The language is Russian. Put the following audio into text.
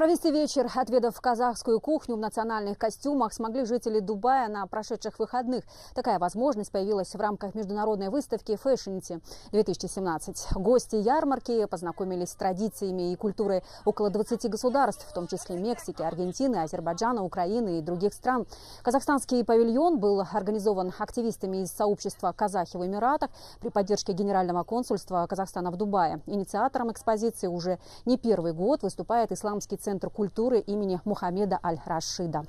Провести вечер, отведав казахскую кухню в национальных костюмах, смогли жители Дубая на прошедших выходных. Такая возможность появилась в рамках международной выставки Fashionity 2017. Гости ярмарки познакомились с традициями и культурой около 20 государств, в том числе Мексики, Аргентины, Азербайджана, Украины и других стран. Казахстанский павильон был организован активистами из сообщества «Казахи в Эмиратах» при поддержке Генерального консульства Казахстана в Дубае. Инициатором экспозиции уже не первый год выступает исламский центр Центр культуры имени Мухаммеда Аль-Рашида.